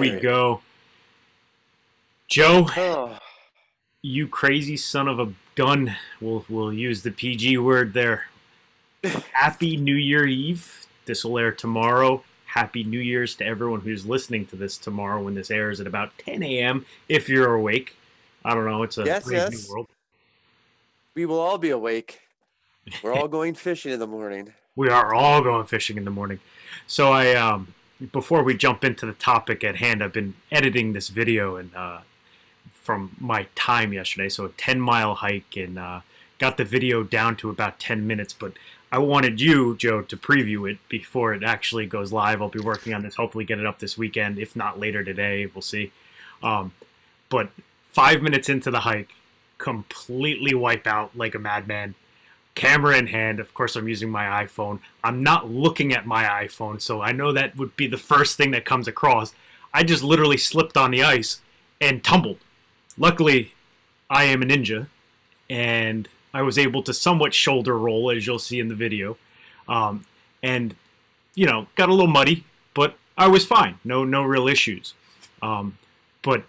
We go. Joe, Oh, you crazy son of a gun. We'll we'll use the PG word there. Happy New Year Eve. This will air tomorrow. Happy New Year's to everyone who's listening to this tomorrow when this airs at about 10 a.m. if you're awake. I don't know. It's a Yes, brave yes. world. we will all be awake. We're all going fishing in the morning. We are all going fishing in the morning. So I, um, before we jump into the topic at hand, I've been editing this video and uh, from my time yesterday. So a 10 mile hike and uh, got the video down to about 10 minutes. But I wanted you, Joe, to preview it before it actually goes live. I'll be working on this. Hopefully, get it up this weekend. If not later today, we'll see. Um, but five minutes into the hike, completely wipe out like a madman camera in hand. Of course, I'm using my iPhone. I'm not looking at my iPhone, so I know that would be the first thing that comes across. I just literally slipped on the ice and tumbled. Luckily, I am a ninja, and I was able to somewhat shoulder roll, as you'll see in the video. Um, and, you know, got a little muddy, but I was fine. No, no real issues. Um, but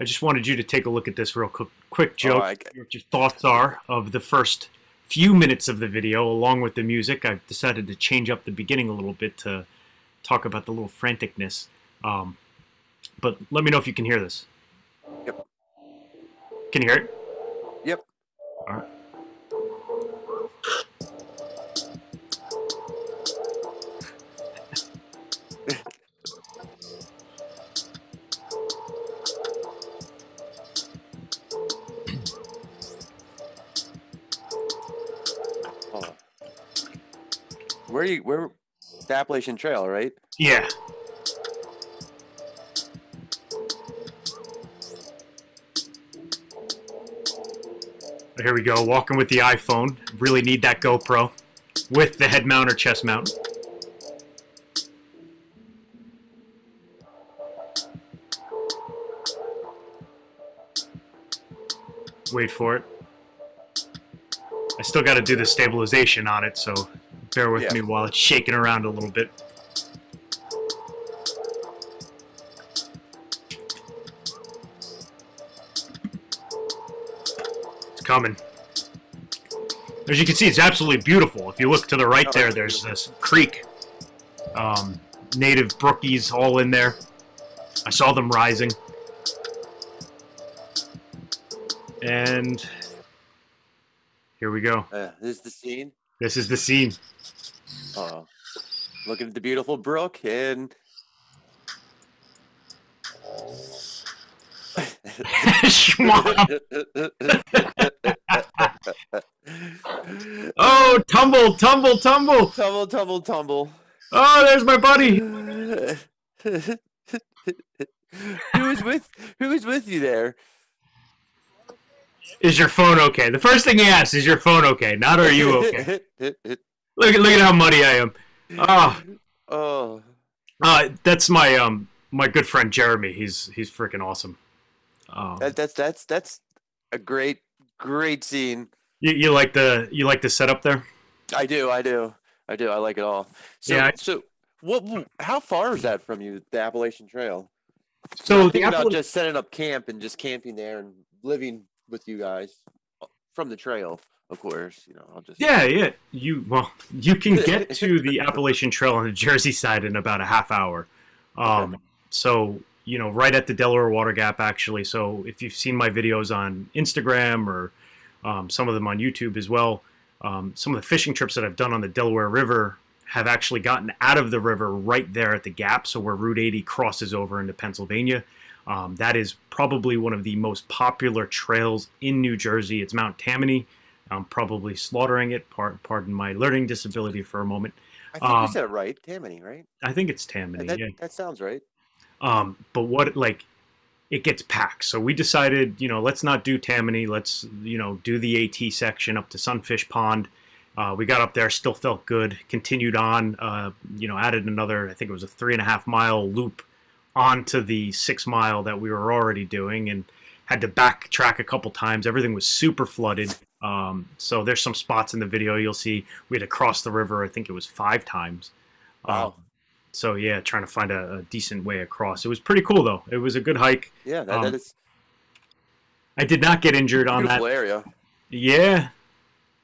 I just wanted you to take a look at this real quick, quick Joe Oh, I- what your thoughts are of the first few minutes of the video along with the music. I've decided to change up the beginning a little bit to talk about the little franticness. Um, but let me know if you can hear this. Yep. Can you hear it? Yep. All right. Where? The Appalachian Trail, right? Yeah. Here we go, walking with the iPhone. Really need that GoPro with the head mount or chest mount. Wait for it. I still got to do the stabilization on it, so bear with Yeah. me while it's shaking around a little bit. It's coming. As you can see, it's absolutely beautiful. If you look to the right there, there's this creek. Um, native brookies all in there. I saw them rising. And here we go. Uh, this is the scene. This is the scene. Oh, looking at the beautiful brook and. Oh, tumble, tumble, tumble. tumble, tumble, tumble. Oh, there's my buddy. who was with Who was with you there? Is your phone okay? The first thing he asks is your phone okay? Not are you okay? Look at look at how muddy I am. Oh, oh, uh, that's my um my good friend Jeremy. He's he's freaking awesome. Um, that, that's that's that's a great great scene. you, you like the you like the setup there? I do, I do, I do. I like it all. So, Yeah, I- so what? How far is that from you, the Appalachian Trail? So the thinking about Appala- just setting up camp and just camping there and living with you guys uh, from the trail, of course. You know, I'll just Yeah, yeah. You well, you can get to the Appalachian Trail on the Jersey side in about a half hour. Um, so you know, right at the Delaware Water Gap, actually. So if you've seen my videos on Instagram or um, some of them on YouTube as well, um, some of the fishing trips that I've done on the Delaware River have actually gotten out of the river right there at the gap, so where Route 80 crosses over into Pennsylvania. Um, that is probably one of the most popular trails in New Jersey. It's Mount Tammany. I'm probably slaughtering it. Par- pardon my learning disability for a moment. I think um, you said it right, Tammany, right? I think it's Tammany. that, yeah. that sounds right. Um, but what like it gets packed. So we decided, you know, let's not do Tammany. Let's you know do the AT section up to Sunfish Pond. Uh, we got up there, still felt good. Continued on, uh, you know, added another. I think it was a three and a half mile loop onto the six mile that we were already doing, and had to backtrack a couple times. Everything was super flooded. Um, so there's some spots in the video you'll see we had to cross the river. I think it was five times. Wow. Um, so yeah, trying to find a, a, decent way across. It was pretty cool though. It was a good hike. Yeah, that, um, that is. I did not get injured on that area. Yeah,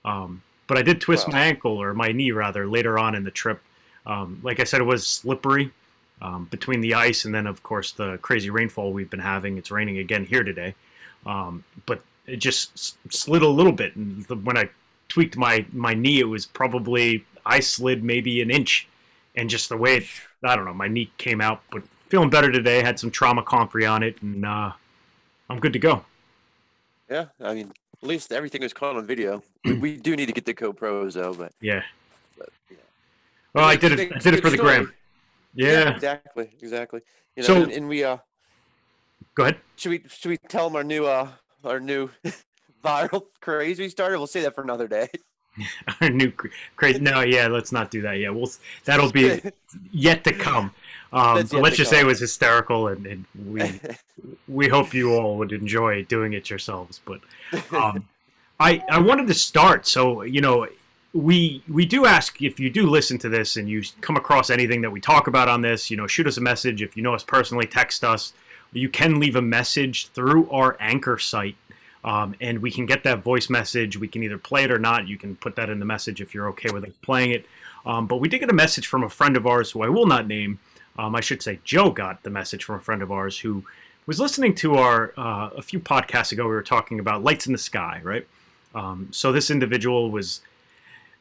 um, but I did twist wow. my ankle or my knee rather later on in the trip. Um, like I said, it was slippery um, between the ice and then, of course, the crazy rainfall we've been having. It's raining again here today, um, but it just slid a little bit. And the, when I tweaked my my knee, it was probably I slid maybe an inch, and just the way it, I don't know, my knee came out. But feeling better today. Had some trauma comfrey on it, and uh, I'm good to go. Yeah, I mean, at least everything was caught on video. we, we, do need to get the GoPros though, but yeah. But, yeah. Well, I did it. I did it for the gram. Yeah. yeah. exactly, exactly. You know, so, and, and, we uh. Go ahead. Should we should we tell them our new uh our new viral craze we started? We'll say that for another day. our new crazy. No, yeah, let's not do that. Yeah, we'll that'll be yet to come. Um, but let's just come. say it was hysterical, and, and we we hope you all would enjoy doing it yourselves. But um, I I wanted to start. So you know, we we do ask if you do listen to this and you come across anything that we talk about on this. You know, shoot us a message if you know us personally. Text us. You can leave a message through our anchor site um, and we can get that voice message. We can either play it or not. You can put that in the message if you're okay with us playing it. Um, but we did get a message from a friend of ours who I will not name. Um, I should say Joe got the message from a friend of ours who was listening to our uh, a few podcasts ago. We were talking about lights in the sky, right? Um, so this individual was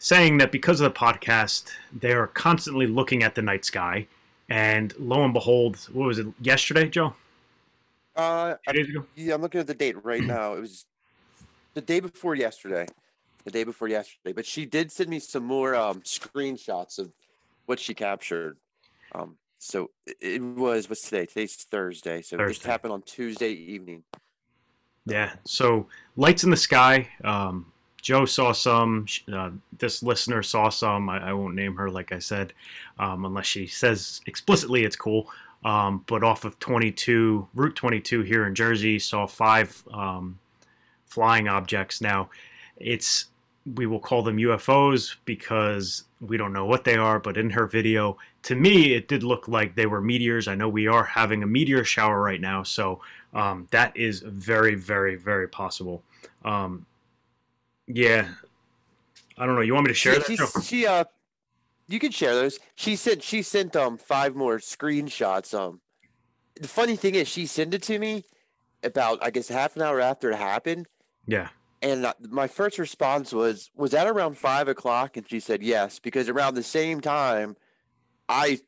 saying that because of the podcast, they are constantly looking at the night sky, and lo and behold, what was it yesterday, Joe? Uh, days ago? Yeah, I'm looking at the date right now. It was the day before yesterday. The day before yesterday. But she did send me some more um, screenshots of what she captured. Um, so it was what's today? Today's Thursday. So Thursday. this happened on Tuesday evening. Yeah. So lights in the sky. Um, Joe saw some. Uh, this listener saw some. I, I, won't name her, like I said, um, unless she says explicitly it's cool. Um, but off of 22, Route 22 here in Jersey, saw five um, flying objects. Now, it's we will call them UFOs because we don't know what they are. But in her video, to me, it did look like they were meteors. I know we are having a meteor shower right now, so um, that is very, very, very possible. Um, yeah, I don't know. You want me to share yeah, that? She uh, you can share those. She sent she sent um five more screenshots. Um, the funny thing is, she sent it to me about I guess half an hour after it happened. Yeah. And my first response was, "Was that around five o'clock?" And she said, "Yes," because around the same time, I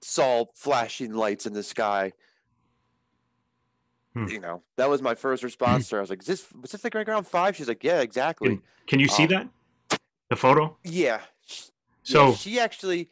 saw flashing lights in the sky. Hmm. You know, that was my first response to her. I was like, "Is this was this like right around five? She's like, "Yeah, exactly." Can, can you see um, that? The photo? Yeah, so yeah, she actually,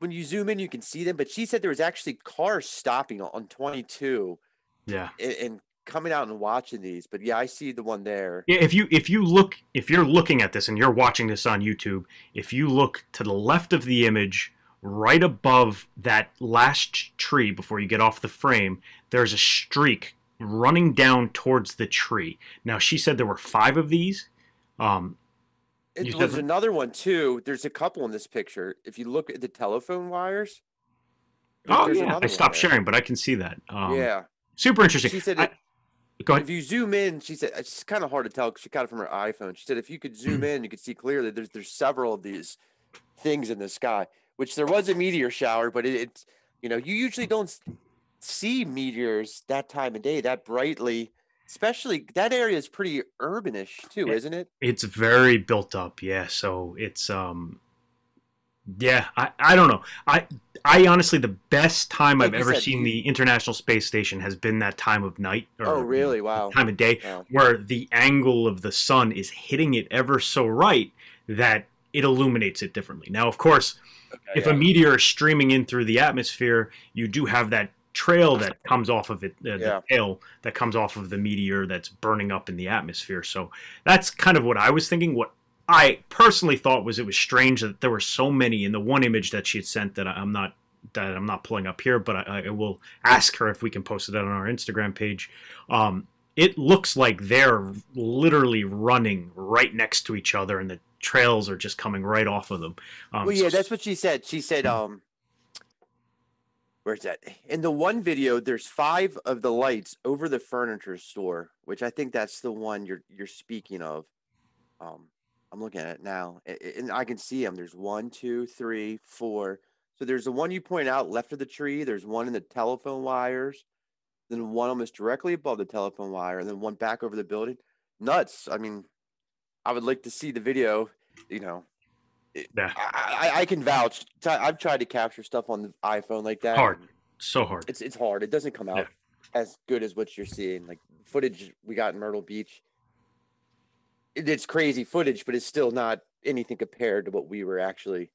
when you zoom in, you can see them. But she said there was actually cars stopping on 22. Yeah. And, and coming out and watching these. But yeah, I see the one there. Yeah, if you if you look if you're looking at this and you're watching this on YouTube, if you look to the left of the image, right above that last tree before you get off the frame, there's a streak running down towards the tree. Now she said there were five of these. Um, it, there's another one too. There's a couple in this picture. If you look at the telephone wires. Oh yeah, I stopped sharing, but I can see that. Um, yeah, super interesting. She said, I, "Go ahead." If you zoom in, she said it's kind of hard to tell. Because she got it from her iPhone. She said if you could zoom in, you could see clearly. There's there's several of these things in the sky. Which there was a meteor shower, but it, it's you know you usually don't see meteors that time of day that brightly especially that area is pretty urbanish too, yeah. isn't it? It's very built up, yeah. So it's um yeah, I, I don't know. I I honestly the best time like I've ever said, seen the International Space Station has been that time of night or oh, really? Wow. time of day wow. where the angle of the sun is hitting it ever so right that it illuminates it differently. Now, of course, if yeah. a meteor is streaming in through the atmosphere, you do have that trail that comes off of it, uh, yeah. the tail that comes off of the meteor that's burning up in the atmosphere. So that's kind of what I was thinking. What I personally thought was it was strange that there were so many in the one image that she had sent that I'm not that I'm not pulling up here, but I, I will ask her if we can post it on our Instagram page. Um, it looks like they're literally running right next to each other, and the trails are just coming right off of them. Um, well, yeah, so, that's what she said. She said, um, where's that? In the one video, there's five of the lights over the furniture store, which I think that's the one you're you're speaking of. Um, I'm looking at it now, and I can see them. There's one, two, three, four. So there's the one you point out left of the tree. There's one in the telephone wires, then one almost directly above the telephone wire, and then one back over the building. Nuts. I mean, I would like to see the video. You know, yeah. I, I, I can vouch. I've tried to capture stuff on the iPhone like that. Hard, so hard. It's it's hard. It doesn't come out yeah. as good as what you're seeing. Like footage we got in Myrtle Beach. It, it's crazy footage, but it's still not anything compared to what we were actually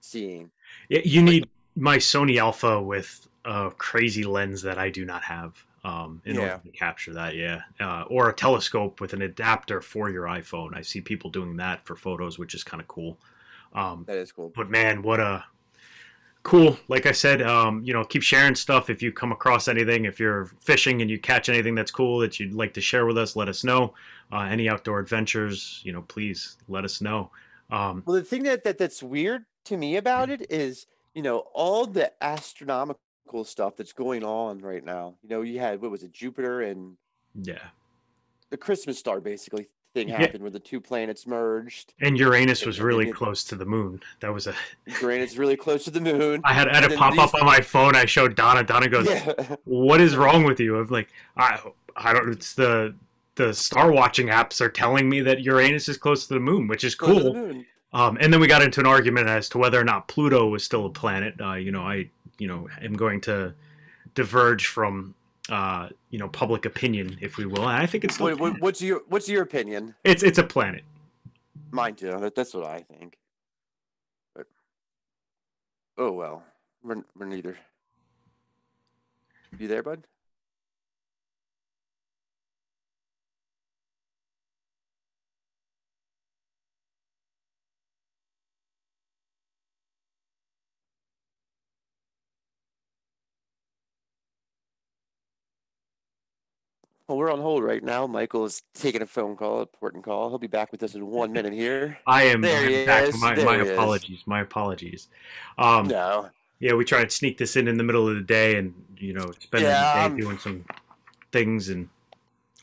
seeing. Yeah, you like, need my Sony Alpha with a crazy lens that I do not have um, in yeah. order to capture that. Yeah, uh, or a telescope with an adapter for your iPhone. I see people doing that for photos, which is kind of cool. Um, that is cool. But man, what a cool. Like I said, um, you know, keep sharing stuff if you come across anything. If you're fishing and you catch anything that's cool that you'd like to share with us, let us know. Uh, any outdoor adventures, you know, please let us know. Um, well, the thing that, that that's weird to me about it is, you know, all the astronomical stuff that's going on right now. You know, you had what was it, Jupiter and yeah, the Christmas star basically thing happened yeah. where the two planets merged. And Uranus was really close to the moon. That was a Uranus really close to the moon. I had, I had a pop up on my phone. I showed Donna. Donna goes, yeah. "What is wrong with you?" I'm like, I I don't. It's the the star watching apps are telling me that Uranus is close to the moon, which is cool. Um, and then we got into an argument as to whether or not Pluto was still a planet. Uh, you know, I you know am going to diverge from uh, you know, public opinion, if we will. And I think it's what, what's your what's your opinion? It's it's a planet. Mine too. That's what I think. But oh well, we're we're neither. You there, bud? Well, we're on hold right now. Michael is taking a phone call, important call. He'll be back with us in one minute here. I am there. He back. Is. My, there my apologies. Is. My apologies. Um, no. Yeah, we try to sneak this in in the middle of the day, and you know, spending yeah, the day um, doing some things, and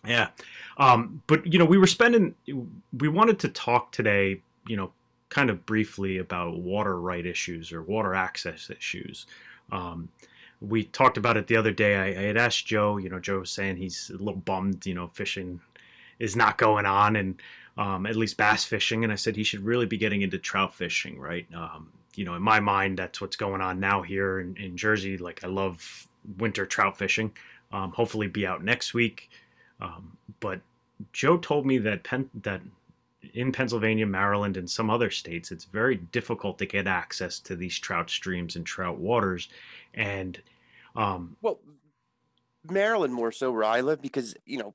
yeah. Um, but you know, we were spending. We wanted to talk today. You know, kind of briefly about water right issues or water access issues. Um, we talked about it the other day. I, I, had asked Joe, you know, Joe was saying he's a little bummed, you know, fishing is not going on and um, at least bass fishing. And I said he should really be getting into trout fishing, right? Um, you know, in my mind, that's what's going on now here in, in Jersey. Like I love winter trout fishing. Um, hopefully be out next week. Um, but Joe told me that Pen- that in Pennsylvania, Maryland, and some other states, it's very difficult to get access to these trout streams and trout waters. And um, well, Maryland more so where I live because you know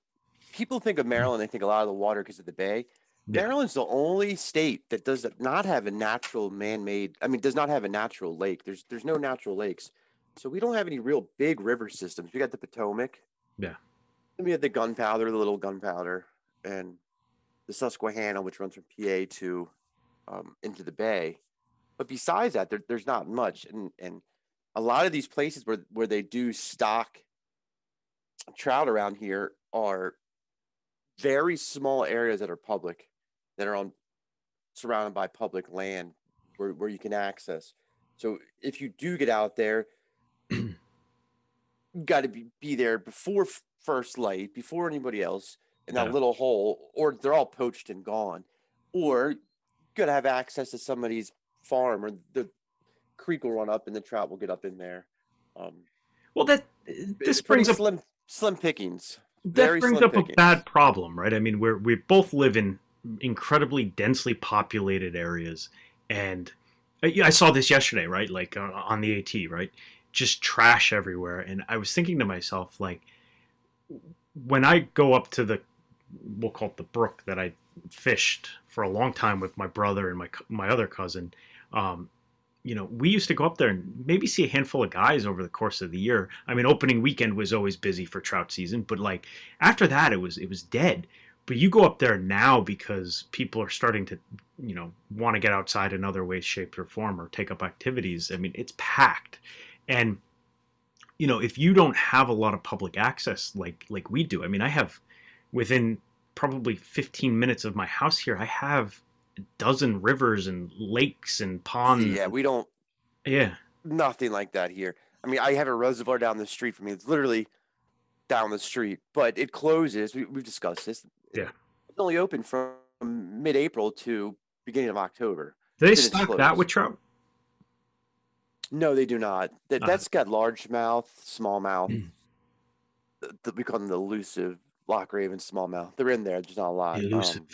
people think of Maryland, they think a lot of the water because of the bay. Yeah. Maryland's the only state that does not have a natural man-made. I mean, does not have a natural lake. There's there's no natural lakes, so we don't have any real big river systems. We got the Potomac. Yeah. And we had the gunpowder, the little gunpowder, and the Susquehanna, which runs from PA to um, into the bay. But besides that, there, there's not much. And and a lot of these places where where they do stock trout around here are very small areas that are public that are on surrounded by public land where, where you can access so if you do get out there you got to be, be there before first light before anybody else in that yeah. little hole or they're all poached and gone or you got to have access to somebody's farm or the creek will run up and the trout will get up in there. Um, well, that this brings up slim slim pickings. That brings up pickings. a bad problem, right? I mean, we're we both live in incredibly densely populated areas, and I saw this yesterday, right? Like uh, on the AT, right? Just trash everywhere, and I was thinking to myself, like, when I go up to the, we'll call it the brook that I fished for a long time with my brother and my my other cousin. Um, you know, we used to go up there and maybe see a handful of guys over the course of the year. I mean, opening weekend was always busy for trout season, but like after that, it was it was dead. But you go up there now because people are starting to, you know, want to get outside in other ways, shape, or form, or take up activities. I mean, it's packed, and you know, if you don't have a lot of public access like like we do, I mean, I have within probably 15 minutes of my house here, I have dozen rivers and lakes and ponds. Yeah, we don't Yeah. nothing like that here. I mean, I have a reservoir down the street from me. It's literally down the street, but it closes. We, we've discussed this. Yeah. It's only open from mid-April to beginning of October. Do they stock that with trout? No, they do not. That Uh. that's got largemouth, smallmouth. Mm. th- th- we call them the elusive Loch Raven, smallmouth. They're in there. There's not a lot. Um,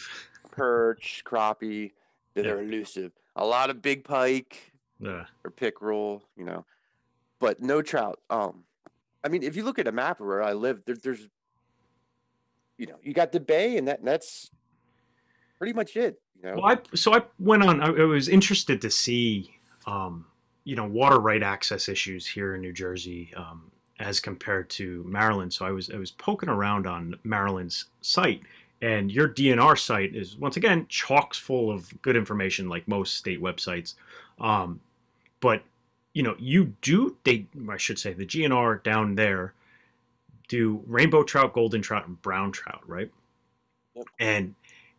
perch, crappie. They're, Yeah. they're elusive. A lot of big pike Yeah. or pickerel, you know, but no trout. Um, I mean, if you look at a map of where I live, there, there's, you know, you got the bay, and that and that's pretty much it. You know, Well, I so I went on. I, I was interested to see, um, you know, water right access issues here in New Jersey um, as compared to Maryland. So I was I was poking around on Maryland's site, and your DNR site is once again chock's full of good information, like most state websites. Um, but you know, you do they I should say the DNR down there do rainbow trout, golden trout, and brown trout, right? Yep. And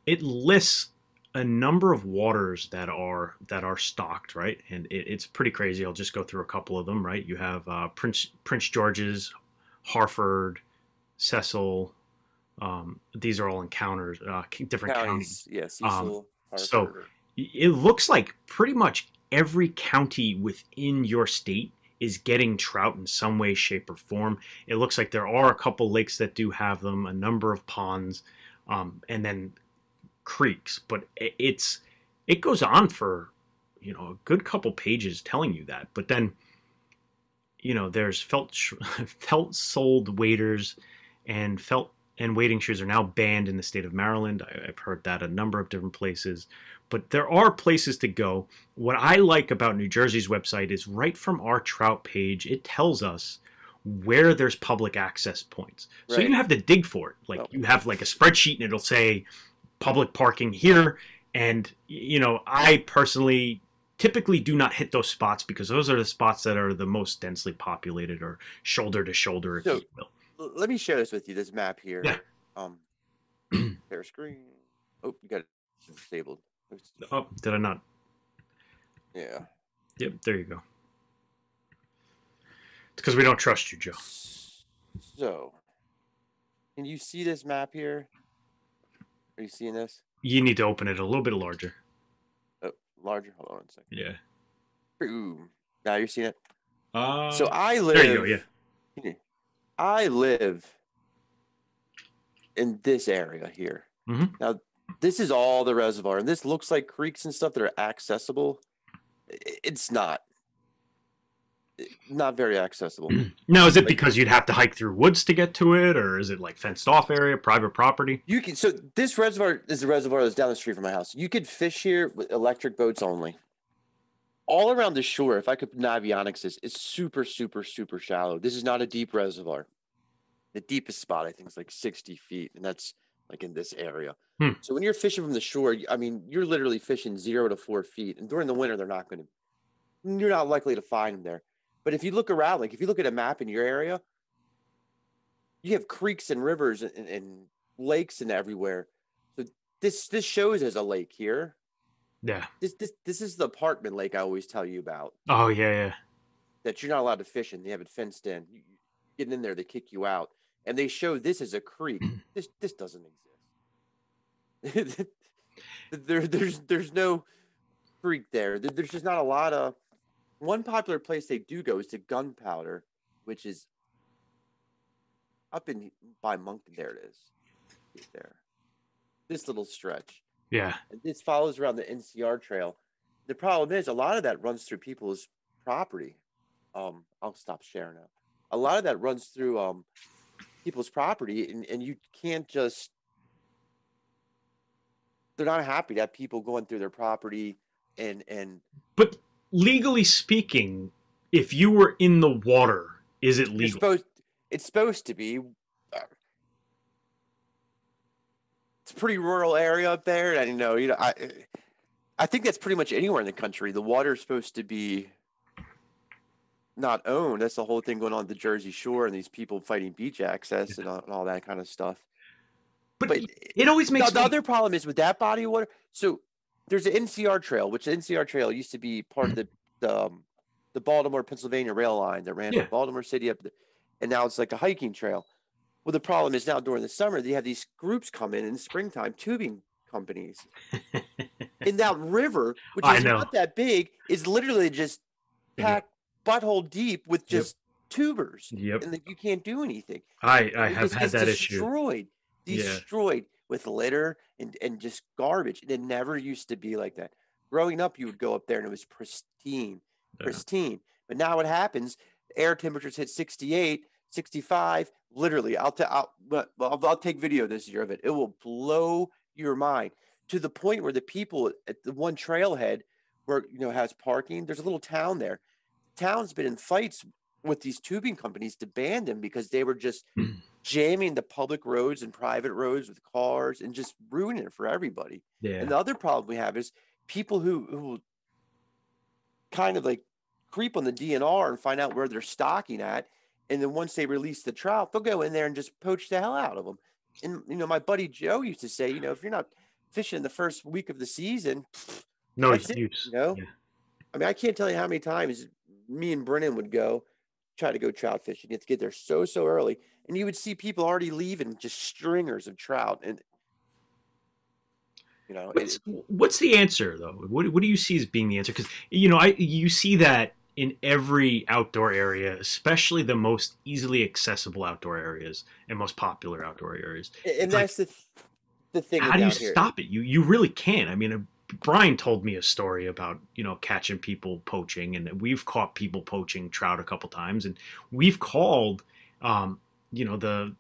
it lists a number of waters that are that are stocked, right? And it, it's pretty crazy. I'll just go through a couple of them, right? You have uh, Prince Prince George's, Harford, Cecil. Um, these are all encounters, uh, different counties. counties, yeah, Cecil. Um, so- It looks like pretty much every county within your state is getting trout in some way, shape, or form. It looks like there are a couple lakes that do have them, a number of ponds, um, and then creeks. But it's it goes on for you know a good couple pages telling you that. But then you know there's felt felt soled waders and felt and wading shoes are now banned in the state of Maryland. I, I've heard that a number of different places but there are places to go. What I like about New Jersey's website is right from our trout page, it tells us where there's public access points. So you Right. have to dig for it. Like Oh. you have like a spreadsheet and it'll say public parking here. And you know, I personally typically do not hit those spots because those are the spots that are the most densely populated or shoulder to shoulder, if So- you will. Let me share this with you. This map here. Yeah. Um, share screen. Oh, you got it disabled. Oops. Oh, did I not? Yeah. Yep, there you go. It's because we don't trust you, Joe. So, can you see this map here? Are you seeing this? You need to open it a little bit larger. Oh, larger. Hold on a second. Yeah. Boom. Now you're seeing it. Uh, So I live. there you go. Yeah. I live in this area here. Mhm. Now, this is all the reservoir, and this looks like creeks and stuff that are accessible. It's not. Not very accessible. Now, is it Like- because you'd have to hike through woods to get to it, or is it like fenced off area, private property? You can so this reservoir is the reservoir that's down the street from my house. You could fish here with electric boats only. All around the shore, if I could navionics this, it's super, super, super shallow. This is not a deep reservoir. The deepest spot I think is like 60 feet, and that's like in this area. Hmm. So when you're fishing from the shore, I mean, you're literally fishing zero to four feet, and during the winter, they're not going to. You're not likely to find them there. But if you look around, like if you look at a map in your area, you have creeks and rivers and, and, and lakes and everywhere. So this this shows as a lake here. Yeah. This this this is the apartment lake I always tell you about Oh yeah, yeah. that you're not allowed to fish in. They have it fenced in. You, you in there, they kick you out, and they show this as a creek. this this doesn't exist. there there's there's no creek. There- There's just not a lot of. One popular place they do go is to Gunpowder, which is up in by Monkton. There it is. Right There, this little stretch. Yeah. And this follows around the NCR trail. The problem is a lot of that runs through people's property. Um, I'll stop sharing now. A lot of that runs through um people's property and, and you can't just they're not happy to have people going through their property and and But legally speaking, if you were in the water, is it it's legal? supposed it's supposed to be it's a pretty rural area up there and you know you know I I think that's pretty much anywhere in the country the water's supposed to be not owned. That's the whole thing going on at the Jersey Shore and these people fighting beach access and, all, and all that kind of stuff. But, But it always makes the me, other problem is with that body of water. So there's an NCR trail, which the NCR trail used to be part of the the, um, the Baltimore Pennsylvania rail line that ran Yeah. from Baltimore City up, the, and now it's like a hiking trail. Well, the problem is now during the summer they have these groups come in in springtime, tubing companies, in that river, which I is know. not that big, is literally just packed butthole deep with Yep. just tubers, Yep. and like, you can't do anything. I, I have had that issue. destroyed, Yeah. With litter and and just garbage. And it never used to be like that. Growing up, you would go up there and it was pristine, Yeah. pristine. But now what happens? Air temperatures hit 68, 65. Literally, I'll tell. I'll, I'll, I'll take video this year of it. It will blow your mind to the point where the people at the one trailhead where you know has parking. There's a little town there. Town's been in fights with these tubing companies to ban them because they were just Mm. Jamming the public roads and private roads with cars and just ruining it for everybody. Yeah. And the other problem we have is people who who kind of like creep on the DNR and find out where they're stocking at, and then once they release the trout, they'll go in there and just poach the hell out of them. And you know, my buddy Joe used to say, you know, if you're not fishing the first week of the season, no it, excuse. you know. Yeah. I mean, I can't tell you how many times me and Brennan would go try to go trout fishing. You have to get there so so early, and you would see people already leaving just stringers of trout, and you know, What's, what's the answer though? What, what do you see as being the answer? Because you know, I you see that in every outdoor area, especially the most easily accessible outdoor areas and most popular outdoor areas. and it's like, that's the th- the thing. How do you here. stop it? You you really can't. I mean, Brian told me a story about you know catching people poaching, and we've caught people poaching trout a couple times, and we've called, um, you know, the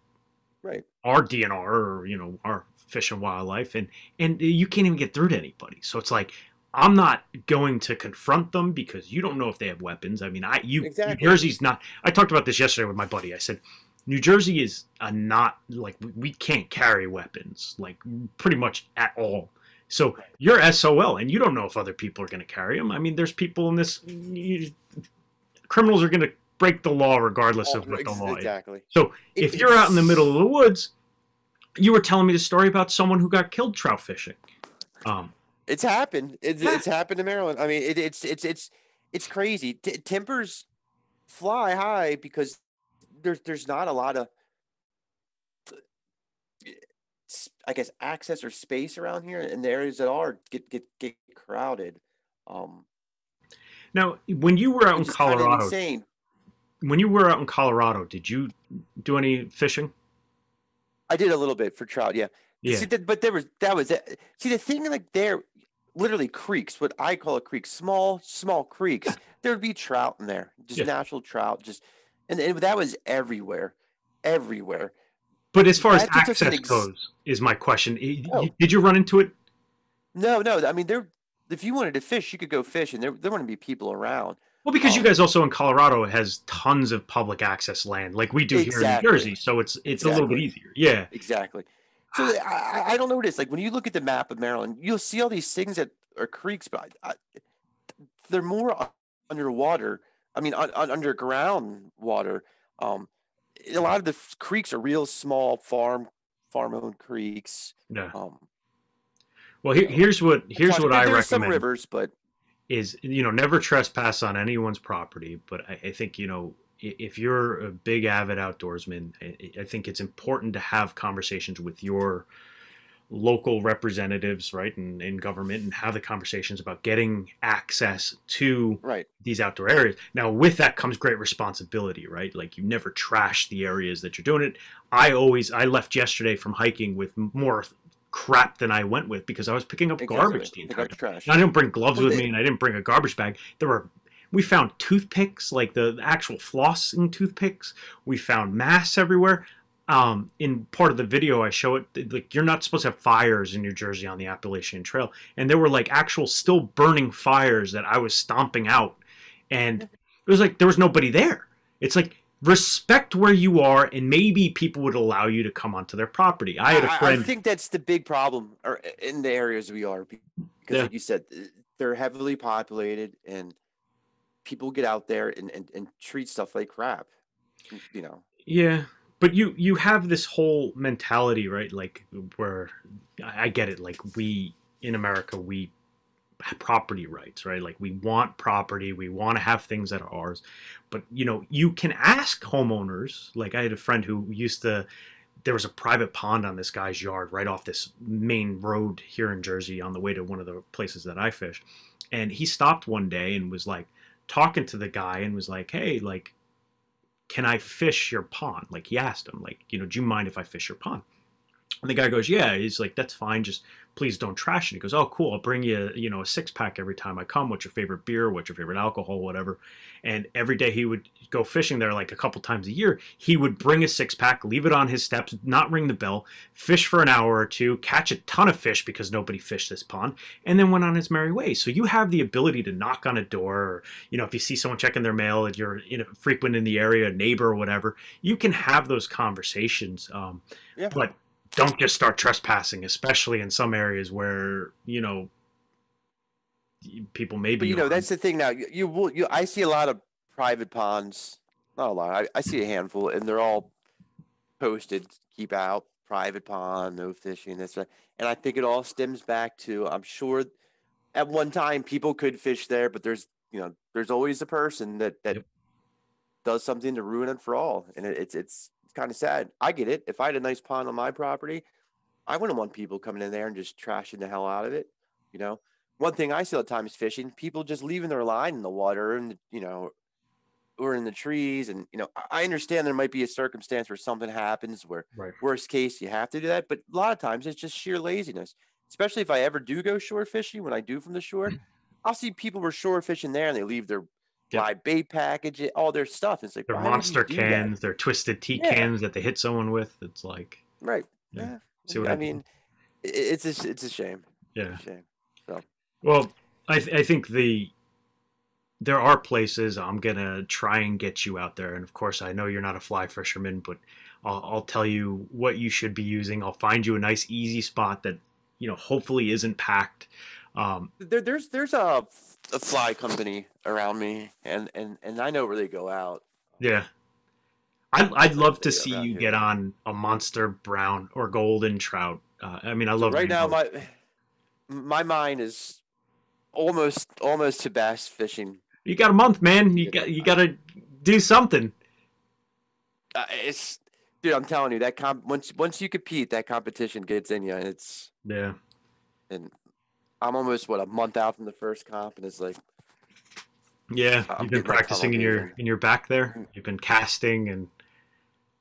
Right. our DNR or you know our fish and wildlife, and and you can't even get through to anybody. So it's like I'm not going to confront them because you don't know if they have weapons. I mean, I you Exactly. New Jersey's not. I talked about this yesterday with my buddy. I said. New Jersey is a not like we- we can't carry weapons like pretty much at all. So you're SOL, and you don't know if other people are going to carry them. I mean, there's people in this. you- criminals are going to break the law regardless Oh, of what the law is. exactly. So if you're out in the middle of the woods, you were telling me the story about someone who got killed trout fishing. Um, It's happened. It's, Yeah. it's happened in Maryland. I mean, it, it's it's it's it's crazy. T- tempers fly high because there's there's not a lot of I guess access or space around here, and the areas that are get get get crowded. Um, now, when you were out in is kind of Colorado, when you were out in Colorado, did you do any fishing? I did a little bit for trout, yeah. Yeah. See, but there was that was it. See, the thing like there, literally creeks, what I call a creek, small small creeks. there would be trout in there, just Yeah. natural trout, just and, and that was everywhere, everywhere. But as far as That just doesn't access ex- goes, is my question. Oh. Did you run into it? No, no, I mean there. If you wanted to fish, you could go fish, and there there wouldn't be people around. Well, because you Um, guys also in Colorado has tons of public access land, like we do here in New Jersey. So it's it's a little bit easier. Yeah. Exactly. So I, I- don't know what it is. Like when you look at the map of Maryland, you'll see all these things that are creeks, but I, I, they're more underwater. I mean, un, un- underground water. Um, a lot of the f- creeks are real small farm farm-owned creeks. Yeah. Um, Well, here, here's what here's what I there's some recommend. rivers, but is you know never trespass on anyone's property but i, I think you know if you're a big avid outdoorsman I, I think it's important to have conversations with your local representatives right and in government and have the conversations about getting access to right. these outdoor areas now with that comes great responsibility right like you never trash the areas that you're doing it i always i left yesterday from hiking with more crap than i went with because i was picking up garbage the entire time trash. I didn't bring gloves Well, with they- me, and I didn't bring a garbage bag. There were, we found toothpicks, like the actual flossing toothpicks. We found masks everywhere. Um, in part of the video, I show it like you're not supposed to have fires in New Jersey on the Appalachian Trail, and there were like actual still burning fires that I was stomping out, and it was like there was nobody there. It's like respect where you are, and maybe people would allow you to come onto their property. I had a I- I friend. I think that's the big problem or in the areas we are because, Yeah. like you said, they're heavily populated, and people get out there and, and, and treat stuff like crap. You know. Yeah, but you you have this whole mentality, right? Like where I get it. Like we in America, we property rights, right? Like we want property, we want to have things that are ours. But you know, you can ask homeowners. Like I had a friend who used to. There was a private pond on this guy's yard right off this main road here in Jersey on the way to one of the places that I fish. And he stopped one day and was like talking to the guy and was like, "Hey, like can I fish your pond? Like he asked him, like, you know, do you mind if I fish your pond? And the guy goes, yeah. He's like, that's fine. Just please don't trash it. He goes, oh, cool. I'll bring you, you know, a six pack every time I come. What's your favorite beer? What's your favorite alcohol? Whatever. And every day he would go fishing there like a couple times a year. He would bring a six pack, leave it on his steps, not ring the bell, fish for an hour or two, catch a ton of fish because nobody fished this pond, and then went on his merry way. So you have the ability to knock on a door, or, you know, if you see someone checking their mail and you're you know, frequent in the area, a neighbor or whatever, you can have those conversations. Um, yeah. But don't just start trespassing, especially in some areas where you know people may be. But, you know, that's the thing. Now you, you will. You, I see a lot of private ponds. Not a lot. I, I see a handful, and they're all posted. Keep out private pond, no fishing. That's right. And I think it all stems back to. I'm sure at one time people could fish there, but there's you know there's always a person that that yep. does something to ruin it for all, and it, it's it's kind of sad. I get it. If I had a nice pond on my property, I wouldn't want people coming in there and just trashing the hell out of it. You know, one thing I see all the time is fishing. People just leaving their line in the water and you know, or in the trees. And you know, I understand there might be a circumstance where something happens where right. worst case you have to do that, but a lot of times it's just sheer laziness. Especially if I ever do go shore fishing, when I do from the shore, mm. I'll see people were shore fishing there and they leave their live bait package, eh, all their stuff. It's like their monster cans, their twisted tea yeah. cans that they hit someone with. It's like right. Yeah. yeah. See what I, I mean? It's a it's a shame. Yeah. A shame. So. Well, I th- I think the there are places I'm gonna try and get you out there, and of course I know you're not a fly fisherman, but I'll, I'll tell you what you should be using. I'll find you a nice easy spot that you know hopefully isn't packed. Um, there, there's there's a a fly company around me, and and and I know where they go out. Yeah, I'd I'd love to see you here. get on a monster brown or golden trout. Uh, I mean, I love right now. My my mind is almost almost to bass fishing. You got a month, man. You got you got to do something. Uh, it's dude. I'm telling you that comp once once you compete, that competition gets in you, and it's yeah. And I'm almost what a month out from the first comp, and it's like, yeah, I'm you've been practicing in your in your back there. Mm. You've been casting, and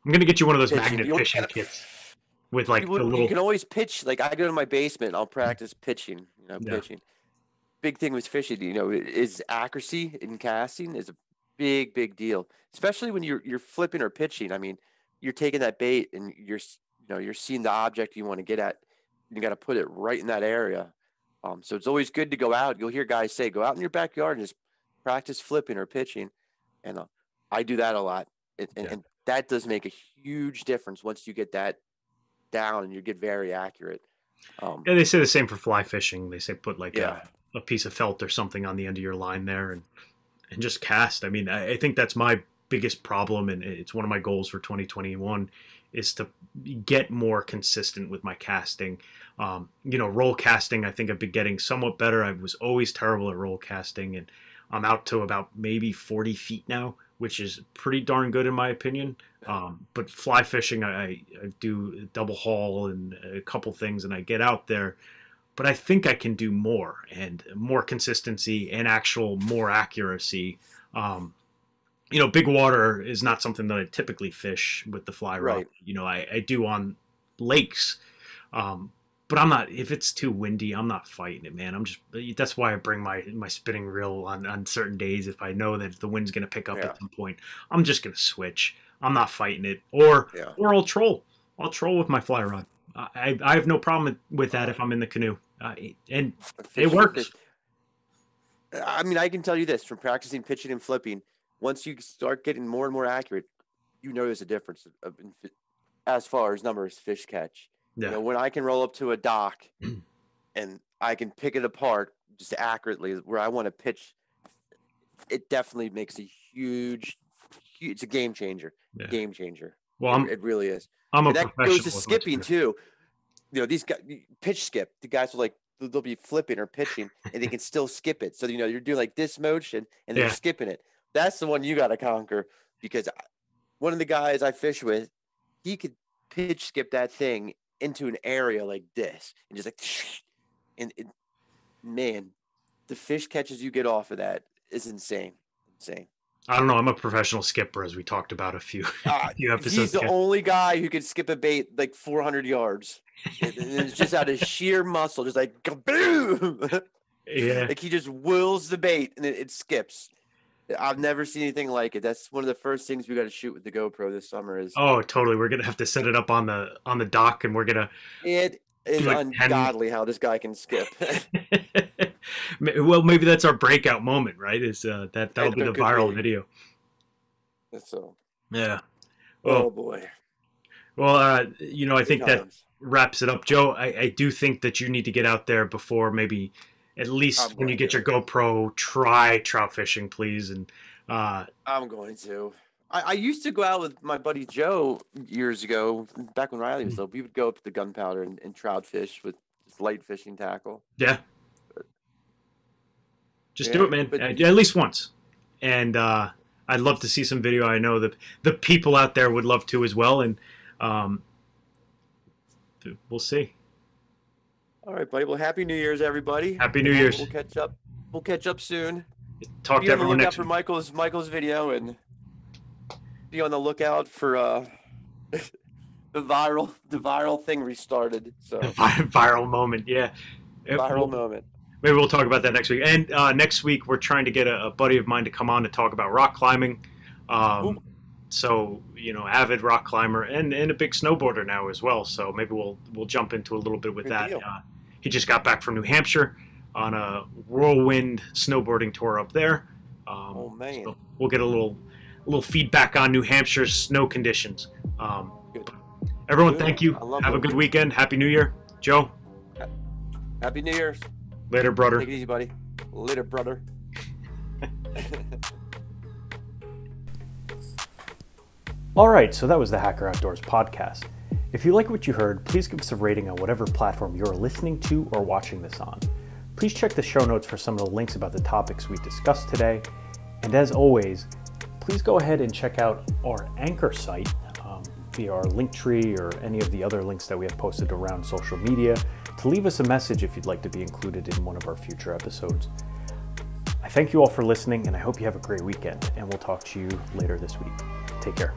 I'm gonna get you one of those pitching. magnet fishing gotta, kits with like you, the little. You can always pitch. Like I go to my basement, I'll practice pitching. You know, yeah. pitching. Big thing with fishing, you know, is accuracy in casting is a big, big deal. Especially when you're you're flipping or pitching. I mean, you're taking that bait and you're you know you're seeing the object you want to get at. You got to put it right in that area um, so it's always good to go out. You'll hear guys say, go out in your backyard and just practice flipping or pitching. And uh, I do that a lot. It, and, yeah. and, that does make a huge difference once you get that down and you get very accurate. Um, yeah, they say the same for fly fishing. They say put like yeah. a, a, piece of felt or something on the end of your line there and and just cast. I mean, I, I think that's my biggest problem, and it's one of my goals for 2021 is to get more consistent with my casting. Um, you know, roll casting, I think I've been getting somewhat better. I was always terrible at roll casting, and I'm out to about maybe 40 feet now, which is pretty darn good in my opinion. Um, but fly fishing, I, I, do double haul and a couple things, and I get out there. But I think I can do more and more consistency and actual more accuracy. Um, you know, big water is not something that I typically fish with the fly rod. Right. You know, I, I do on lakes, um, but I'm not. If it's too windy, I'm not fighting it, man. I'm just. That's why I bring my my spinning reel on on certain days. If I know that the wind's gonna pick up yeah. at some point, I'm just gonna switch. I'm not fighting it, or yeah. or I'll troll. I'll troll with my fly rod. I I have no problem with that if I'm in the canoe, uh, and it works. I mean, I can tell you this from practicing pitching and flipping once you start getting more and more accurate, you notice a difference of, as far as numbers fish catch. Yeah. You know, when I can roll up to a dock and I can pick it apart just accurately where I want to pitch it definitely makes a huge, huge it's a game changer. Yeah. Game changer. Well, It- I'm it really is. I'm a that professional. goes to skipping too. You know, these guys pitch skip. The guys will like they'll be flipping or pitching, and they can still skip it. So you know you're doing like this motion, and they're Yeah. skipping it. That's the one you got to conquer because one of the guys I fish with, he could pitch skip that thing into an area like this, and just like, and it, man, the fish catches you get off of that is insane, insane. I don't know. I'm a professional skipper, as we talked about a few, Ah, few episodes He's the ago. only guy who could skip a bait like 400 yards. It's just out of sheer muscle, just like kaboom! yeah. like he just wills the bait and it, it skips. I've never seen anything like it. That's one of the first things we got to shoot with the GoPro this summer. Is Oh, totally. We're gonna have to set it up on the on the dock, and we're gonna. it is like 10 ungodly how this guy can skip. well, maybe that's our breakout moment, right? Is uh, that that'll be the viral be. video? so, Yeah. oh boy, well, uh, you know, I think that wraps it up, Joe. I, I do think that you need to get out there before maybe at least I'm when you get your. GoPro, try trout fishing, please. And uh, I'm going to. I, I used to go out with my buddy Joe years ago, back when Riley Hmm. was little. We would go up to the gunpowder and, and trout fish with just light fishing tackle. yeah, just do it, man. but- at, at least once. And uh, I'd love to see some video. I know that the people out there would love to as well. And um, we'll see. All right, buddy. Well, happy New Year's, everybody. Happy New Year's. We'll catch up. We'll catch up soon. Talk be to everyone next for. Michael's Michael's video and be on the lookout for uh the viral the viral thing restarted. So viral moment. Yeah. Viral we'll- moment. Maybe we'll talk about that next week. And uh, next week, we're trying to get a, a buddy of mine to come on to talk about rock climbing. Um, so you know, avid rock climber and, and a big snowboarder now as well. So maybe we'll we'll jump into a little bit with Good that. Uh, he just got back from New Hampshire on a whirlwind snowboarding tour up there. Um, Oh man. so we'll get a little a little feedback on New Hampshire's snow conditions. Um, everyone, Good. thank you. Have a good weekend. Happy New Year, Joe. Happy New Year's. Later, brother. Take it easy, buddy. Later, brother. All right, so that was the Hacker Outdoors podcast. If you like what you heard, please give us a rating on whatever platform you're listening to or watching this on. Please check the show notes for some of the links about the topics we discussed today. And as always, please go ahead and check out our anchor site um, via our Linktree or any of the other links that we have posted around social media to leave us a message if you'd like to be included in one of our future episodes. I thank you all for listening, and I hope you have a great weekend, and we'll talk to you later this week. Take care.